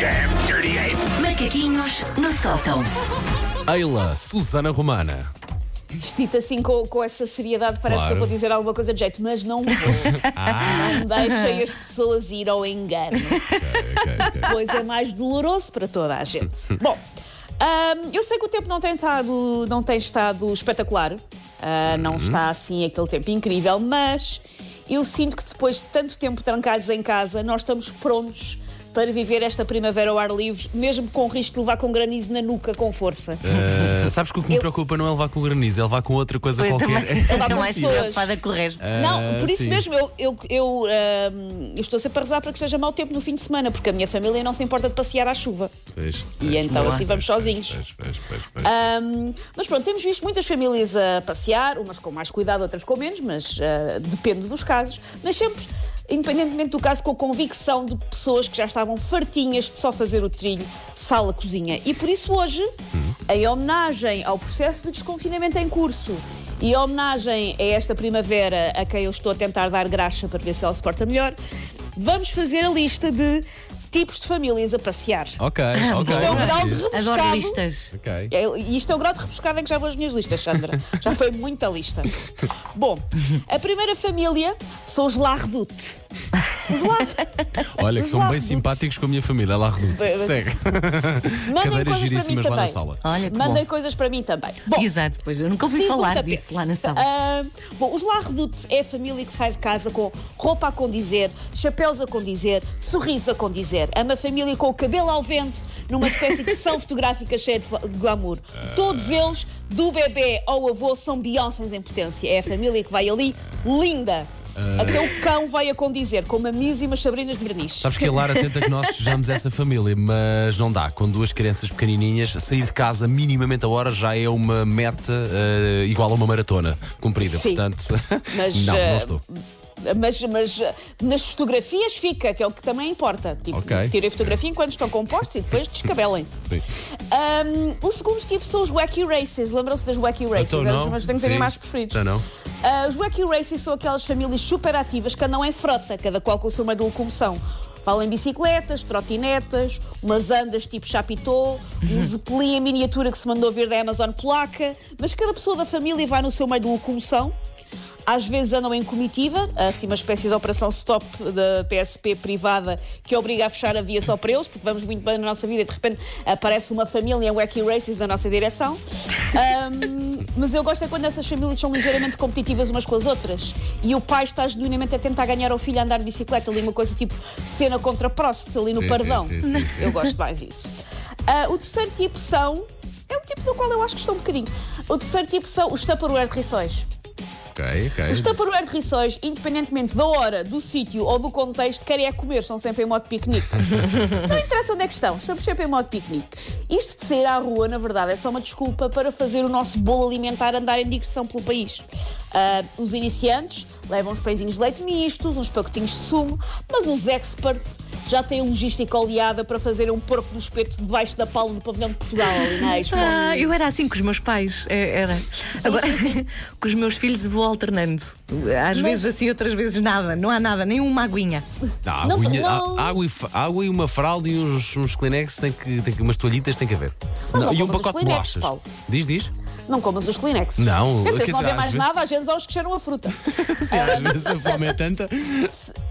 damn dirty ape! Macaquinhos no sótão. Eila, Susana Romana. Dito assim com, com essa seriedade, parece Claro. que eu vou dizer alguma coisa de jeito, mas não vou. Não deixem as pessoas ir ao engano, Ok, ok. pois é mais doloroso para toda a gente. Bom, eu sei que o tempo não tem estado, não tem estado espetacular, Ah, não está assim aquele tempo incrível, mas eu sinto que depois de tanto tempo trancados em casa, nós estamos prontos para viver esta primavera ao ar livre, mesmo com o risco de levar com granizo na nuca com força. Ah, sabes que o que me preocupa não é levar com o granizo, é levar com outra coisa Eu qualquer. também Levar estou com pessoas. com o resto. Não, por isso sim. mesmo eu, eu, eu, ahm, eu estou sempre a rezar para que esteja mau tempo no fim de semana, porque a minha família não se importa de passear à chuva. Pois, E então assim vamos sozinhos. pois, pois, pois, pois. Ahm, mas pronto, temos visto muitas famílias a passear, umas com mais cuidado, outras com menos, mas ah, depende dos casos. Mas sempre, independentemente do caso, com a convicção de pessoas que já estavam fartinhas de só fazer o trilho sala-cozinha. E por isso hoje, em homenagem ao processo de desconfinamento em curso e em homenagem a esta primavera a quem eu estou a tentar dar graxa para ver se ela se porta melhor, vamos fazer a lista de tipos de famílias a passear. Ok, ok. Isto é um gosto grau de disso. Adoro rebuscado. listas. Ok. É, E isto é o grau de rebuscada em que já vou as minhas listas, Sandra. Já foi muita lista. Bom, a primeira família são os Larredute. Os. Olha, que são bem simpáticos com a minha família, lá reduto. Segue. Mandem Cadeiras coisas para mim giríssimas lá na também. sala. Olha que Mandem bom. coisas para mim também. Bom, Exato, pois eu nunca ouvi preciso de um falar tapete. disso lá na sala. Ah, bom, os Larredute é a família que sai de casa com roupa a condizer, chapéus a condizer, sorriso a condizer. É uma família com o cabelo ao vento, numa espécie de sessão fotográfica cheia de fa- de glamour. Todos eles, do bebê ao avô, são Beyoncés em potência. É a família que vai ali linda. Até o cão vai a condizer, com uma e umas sabrinas de verniz. Sabes que a Lara tenta que nós sejamos essa família, mas não dá. Com duas crianças pequenininhas, sair de casa minimamente a hora já é uma meta eh, igual a uma maratona cumprida. Sim. Portanto, Mas, não, eh, não estou. Mas, mas eh, nas fotografias fica, que é o que também importa. Tipo, Ok. tirem fotografia enquanto estão compostos e depois descabelem-se. Sim. Um, o segundo tipo são os wacky races. Lembram-se das wacky races? Então Eram não. os meus desenhos Sim. animais preferidos. Já não. Ah, os wacky races são aquelas famílias super ativas que andam em frota, cada qual com o seu meio de locomoção. Valem bicicletas, trotinetas, umas andas tipo chapitô, um zeppelin em miniatura que se mandou vir da Amazon polaca, mas cada pessoa da família vai no seu meio de locomoção. Às vezes andam em comitiva, assim uma espécie de operação stop da PSP privada que obriga a fechar a via só para eles, porque vamos muito bem na nossa vida e de repente aparece uma família wacky races na nossa direção. Ahm, mas eu gosto é quando essas famílias são ligeiramente competitivas umas com as outras e o pai está genuinamente a tentar ganhar ao filho a andar de bicicleta, ali uma coisa tipo cena contra Prost, ali no Sim, pardão. sim, sim. Eu gosto mais disso. Ah, o terceiro tipo são. É um tipo do qual eu acho que estou um bocadinho. O terceiro tipo são os Tupperware de rissóis. Ok, ok. Os Tupperware de rissóis, independentemente da hora, do sítio ou do contexto, querem é comer, estão sempre em modo piquenique. Não interessa onde é que estão, estamos sempre em modo piquenique. Isto de sair à rua, na verdade, é só uma desculpa para fazer o nosso bolo alimentar andar em digressão pelo país. Ah, os iniciantes levam uns pãezinhos de leite mistos, uns pacotinhos de sumo, mas os experts já têm logística oleada para fazer um porco do espeto debaixo da palma do pavilhão de Portugal, ali na Expo. Ah, eu era assim com os meus pais. é- Era. Agora, com os meus filhos vou alternando. Às vezes assim, outras vezes nada. Não há nada, nem uma aguinha. Não, Não, aguinha- não. a- água, e, água e uma fralda e uns, uns Kleenex, tem que, tem que, umas toalhitas tem que haver. não e um pacote de bolachas. Paulo. Diz, diz. Não comas os Kleenex. Não, Quer dizer, se não houver mais nada, às vezes há os que cheiram a fruta. Às vezes a fome é tanta.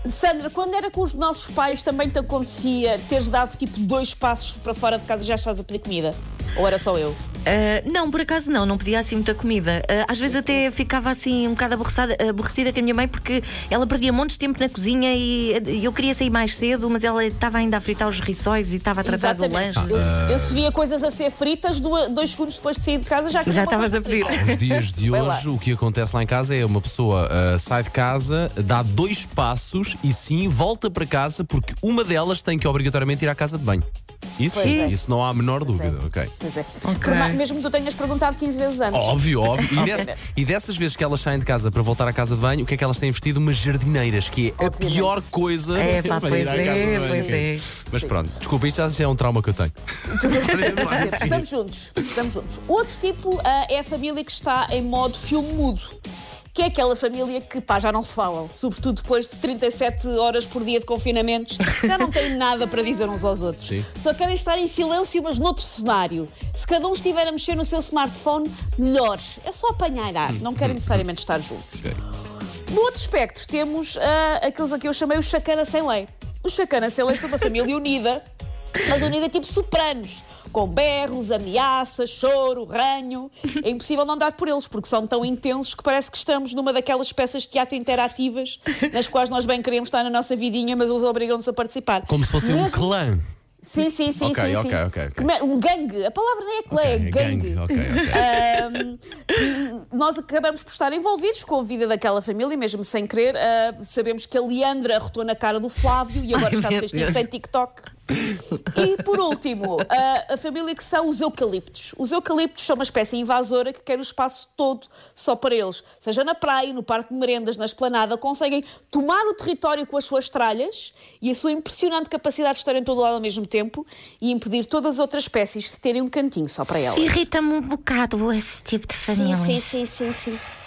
Sandra, quando era com os nossos pais, também te acontecia teres dado tipo dois passos para fora de casa e já estás a pedir comida? Ou era só eu? Ah, não, por acaso não, não pedia assim muita comida. Ah, às vezes até ficava assim um bocado aborrecida, aborrecida com a minha mãe porque ela perdia montes de tempo na cozinha e eu queria sair mais cedo, mas ela estava ainda a fritar os rissóis e estava atrasado o Exatamente. lanche. Eu, eu se via coisas a ser fritas, duas- dois segundos depois de sair de casa já queria Já estavas a pedir. Nos dias de hoje, o que acontece lá em casa é uma pessoa ah, sai de casa, dá dois passos e sim volta para casa porque uma delas tem que obrigatoriamente ir à casa de banho. Isso Pois sim, é. isso não há a menor Pois é. dúvida, ok. Pois é. Ok. Por ma- mesmo que tu tenhas perguntado 15 vezes antes. Óbvio, óbvio. E, nessa- e dessas vezes que elas saem de casa para voltar à casa de banho, o que é que elas têm vestido? Umas jardineiras, que é a Obviamente. pior coisa É, pá, para pois ir à é, casa de banho. pois é. Mas pronto, desculpa, isto já é um trauma que eu tenho. Estamos juntos, estamos juntos. Outro tipo ah, é a família que está em modo filme mudo. Que é aquela família que pá, já não se falam, sobretudo depois de 37 horas por dia de confinamentos, já não têm nada para dizer uns aos outros. Sim. Só querem estar em silêncio, mas noutro cenário. Se cada um estiver a mexer no seu smartphone, melhor. É só apanhar ar, não querem necessariamente estar juntos. Ok. No outro espectro, temos ah, aqueles a que eu chamei os chacana sem lei. Os chacana sem lei são uma família unida, mas unida tipo sopranos, com berros, ameaças, choro, ranho. É impossível não dar por eles, porque são tão intensos que parece que estamos numa daquelas peças de teatro interativas nas quais nós bem queremos estar na nossa vidinha, mas eles obrigam-nos a participar. Como se fosse um clã. Sim, sim, sim. Ok, sim, ok, sim. ok, ok. Como é- Um gangue. A palavra nem é clã, é gangue. Ok, ok. Ahm, nós acabamos por estar envolvidos com a vida daquela família, mesmo sem querer. Ah, sabemos que a Leandra arrotou na cara do Flávio e agora Ai, está meu castigo Deus. sem TikTok. E por último, ah, a família que são os eucaliptos. Os eucaliptos são uma espécie invasora que quer o espaço todo só para eles. Seja na praia, no parque de merendas, na esplanada, conseguem tomar o território com as suas tralhas e a sua impressionante capacidade de estar em todo lado ao mesmo tempo e impedir todas as outras espécies de terem um cantinho só para elas. Irrita-me um bocado esse tipo de família. Sim, sim, sim, sim, sim.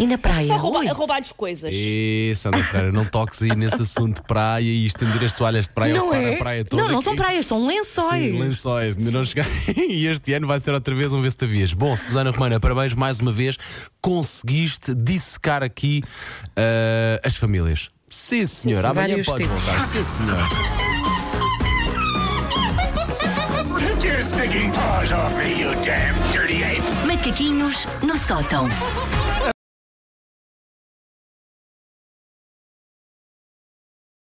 E na praia? Só rouba- roubar-lhes coisas. E Sandra Ferreira, não toques aí nesse assunto de praia e estender as toalhas de praia Não ocupar é? a praia toda. não, não são praias, são lençóis. Sim, lençóis, ainda não chegar. e este ano vai ser outra vez um ver se te havias. Bom, Susana Romana, parabéns mais uma vez. Conseguiste dissecar aqui ah, as famílias. Sim, senhor. Amanhã podes tipos. voltar. Sim, senhor. Macaquinhos no sótão.